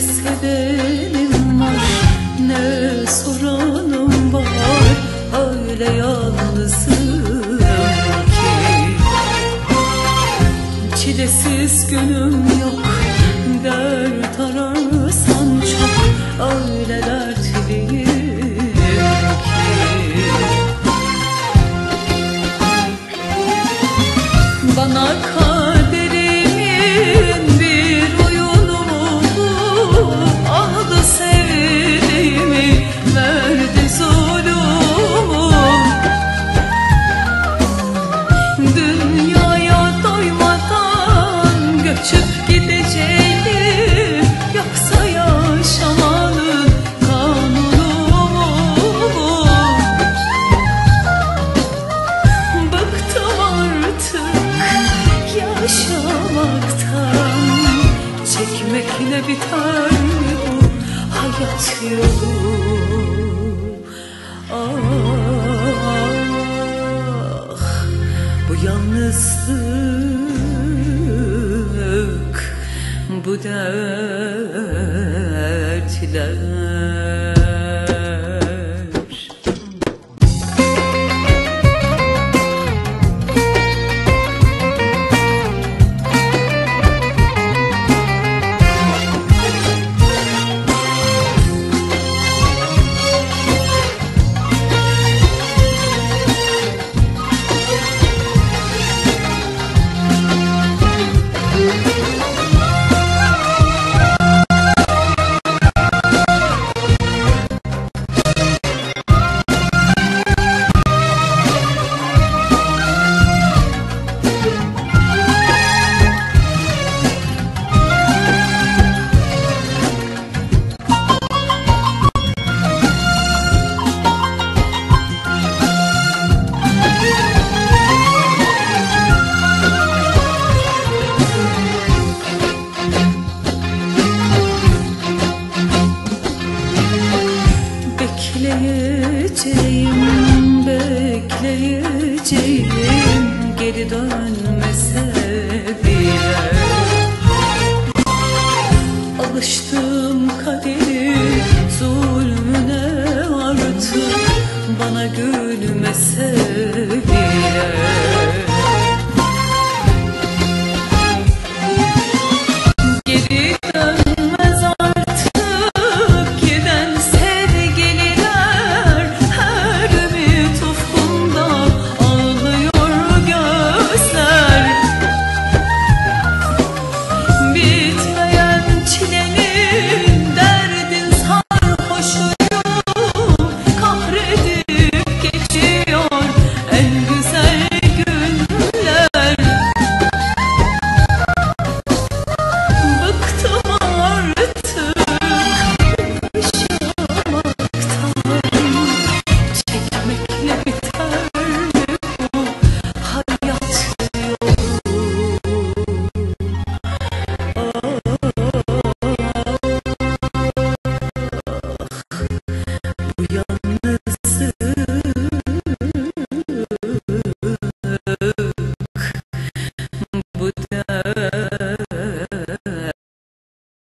sevenim var. Ne soranım var öyle yalnızım ki. Çilesiz gönlüm yok dert ararsan çok öyle dertliyim ki. Bana kal biter bu hayat yolu Ah bu yalnızlık bu dert gittiğim geri dönmese bile. Alıştım kaderin zulmüne artık bana gülmese bile.